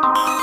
Bye.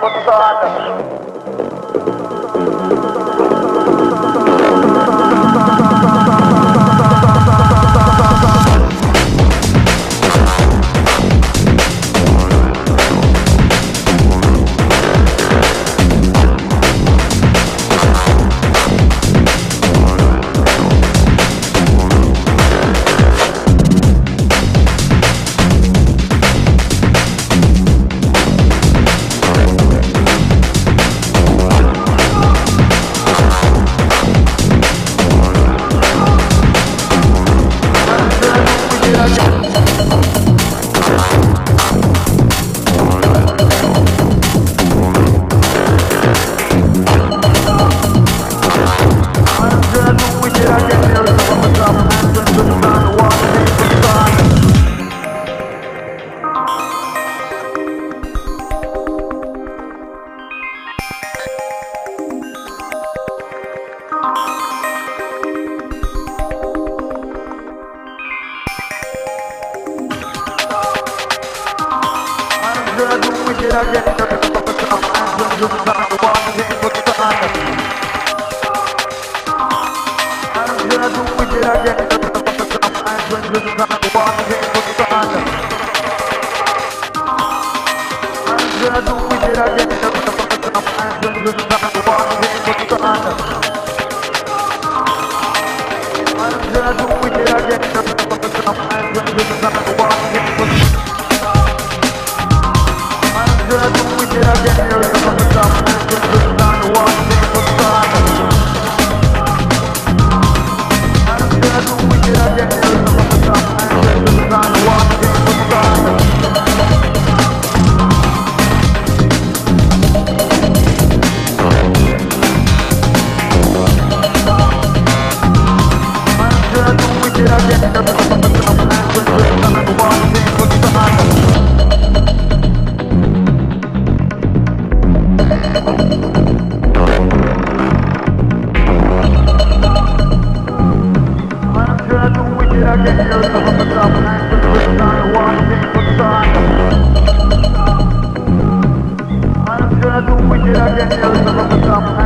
Put the side. I'm gonna do it again. I'm gonna do wicked again, you're the top.